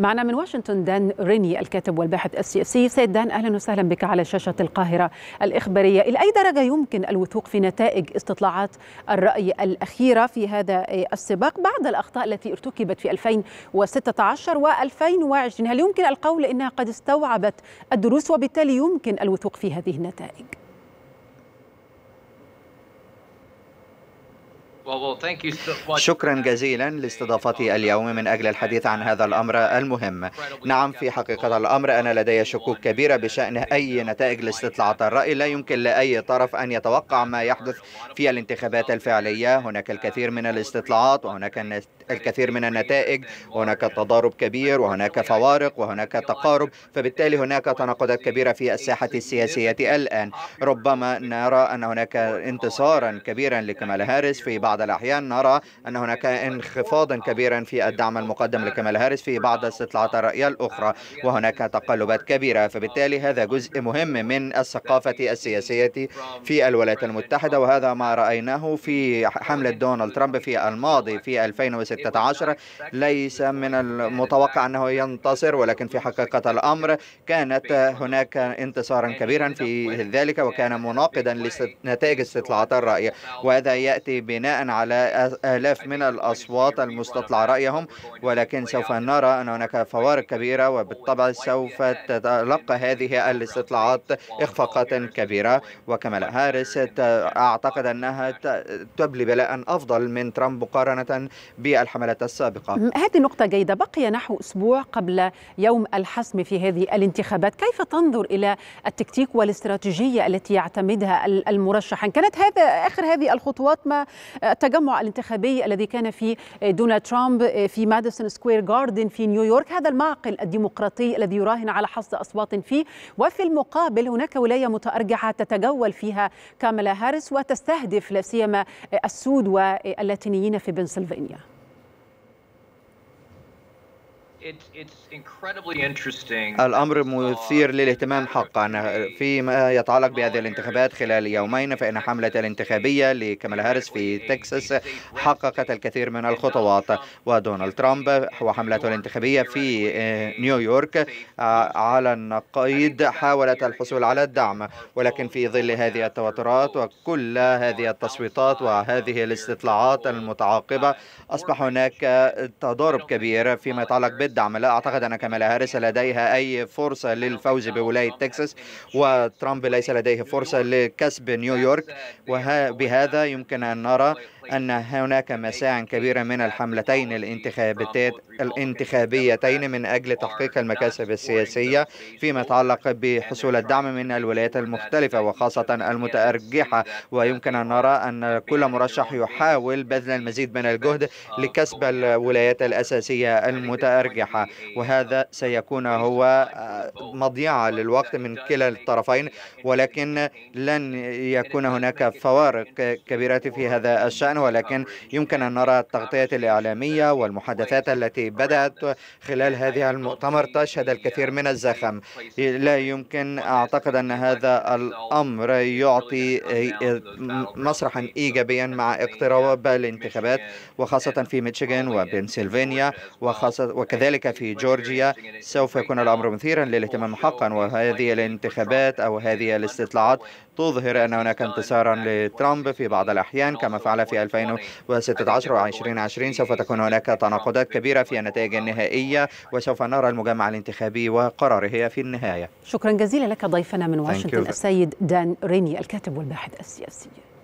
معنا من واشنطن دان ريني الكاتب والباحث السياسي سيد دان أهلا وسهلا بك على شاشة القاهرة الإخبارية. إلى أي درجة يمكن الوثوق في نتائج استطلاعات الرأي الأخيرة في هذا السباق بعد الأخطاء التي ارتكبت في 2016 و2020 هل يمكن القول إنها قد استوعبت الدروس وبالتالي يمكن الوثوق في هذه النتائج؟ شكرا جزيلا لاستضافتي اليوم من أجل الحديث عن هذا الأمر المهم. نعم في حقيقة الأمر أنا لدي شكوك كبيرة بشأن أي نتائج لاستطلاعات الرأي. لا يمكن لأي طرف أن يتوقع ما يحدث في الانتخابات الفعلية. هناك الكثير من الاستطلاعات وهناك الكثير من النتائج. وهناك تضارب كبير وهناك فوارق وهناك تقارب. فبالتالي هناك تناقضات كبيرة في الساحة السياسية الآن. ربما نرى أن هناك انتصارا كبيرا لكمال هاريس في بعض الأحيان نرى أن هناك انخفاضا كبيرا في الدعم المقدم لكمال هاريس في بعض استطلاعات الرأي الأخرى وهناك تقلبات كبيرة فبالتالي هذا جزء مهم من الثقافة السياسية في الولايات المتحدة وهذا ما رأيناه في حملة دونالد ترامب في الماضي في 2016 ليس من المتوقع أنه ينتصر ولكن في حقيقة الأمر كانت هناك انتصارا كبيرا في ذلك وكان مناقضا لنتائج استطلاعات الرأي وهذا يأتي بناء على آلاف من الأصوات المستطلع رأيهم ولكن سوف نرى أن هناك فوارق كبيرة وبالطبع سوف تتلقى هذه الاستطلاعات إخفاقات كبيرة. وكمال هاريس أعتقد أنها تبلي بلاء أفضل من ترامب مقارنة بالحملات السابقة. هذه نقطة جيدة. بقي نحو أسبوع قبل يوم الحسم في هذه الانتخابات. كيف تنظر إلى التكتيك والاستراتيجية التي يعتمدها المرشحان كانت هذا آخر هذه الخطوات ما التجمع الانتخابي الذي كان في دونالد ترامب في ماديسون سكوير جاردن في نيويورك. هذا المعقل الديمقراطي الذي يراهن على حصد أصوات فيه. وفي المقابل هناك ولاية متأرجحة تتجول فيها كاملا هاريس وتستهدف لا سيما السود واللاتينيين في بنسلفانيا. الأمر مثير للاهتمام حقا. فيما يتعلق بهذه الانتخابات خلال يومين فإن حملة الانتخابية لكمال هاريس في تكساس حققت الكثير من الخطوات. ودونالد ترامب وحملته الانتخابية في نيويورك على النقيض حاولت الحصول على الدعم. ولكن في ظل هذه التوترات وكل هذه التصويتات وهذه الاستطلاعات المتعاقبة أصبح هناك تضارب كبير فيما يتعلق بالدعم لا أعتقد أن كمالا هاريس لديها أي فرصة للفوز بولاية تكساس وترامب ليس لديه فرصة لكسب نيويورك. وبهذا يمكن أن نرى أن هناك مساع كبيرة من الحملتين الانتخابيتين من أجل تحقيق المكاسب السياسية فيما يتعلق بحصول الدعم من الولايات المختلفة وخاصة المتأرجحة. ويمكن أن نرى أن كل مرشح يحاول بذل المزيد من الجهد لكسب الولايات الأساسية المتأرجحة. وهذا سيكون هو مضيعة للوقت من كلا الطرفين. ولكن لن يكون هناك فوارق كبيرة في هذا الشأن. ولكن يمكن أن نرى التغطية الإعلامية والمحادثات التي بدأت خلال هذه المؤتمر تشهد الكثير من الزخم. لا يمكن أعتقد أن هذا الأمر يعطي مسرحا إيجابيا مع اقتراب الانتخابات وخاصة في ميشيغان وبنسلفانيا وخاصة وكذلك في جورجيا سوف يكون الأمر مثيرا للاهتمام حقا وهذه الانتخابات أو هذه الاستطلاعات تظهر أن هناك انتصارا لترامب في بعض الأحيان. كما فعل في 2016 و2020 سوف تكون هناك تناقضات كبيرة في النتائج النهائية وسوف نرى المجمع الانتخابي وقراره في النهاية. شكرا جزيلا لك ضيفنا من واشنطن السيد دان ريني الكاتب والباحث السياسي.